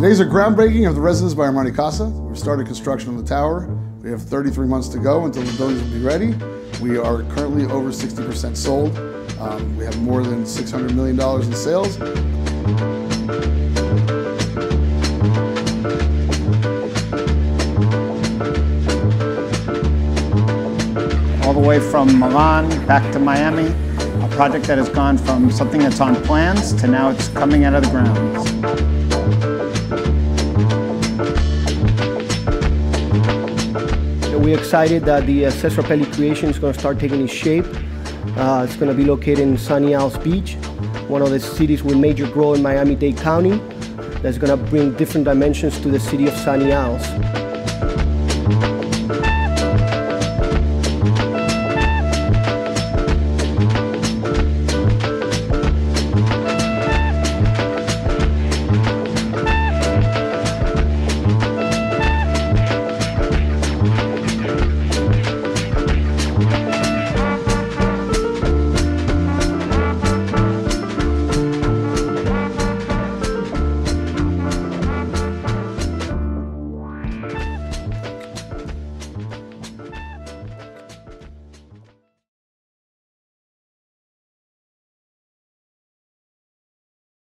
Today's a groundbreaking of the Residence by Armani Casa. We've started construction on the tower. We have 33 months to go until the buildings will be ready. We are currently over 60% sold. Um, we have more than $600 million in sales. all the way from Milan back to Miami, a project that has gone from something that's on plans to now it's coming out of the ground. We're excited that the uh, Cesar Pelli creation is going to start taking its shape. Uh, it's going to be located in Sunny Isles Beach, one of the cities with major growth in Miami-Dade County. That's going to bring different dimensions to the city of Sunny Isles.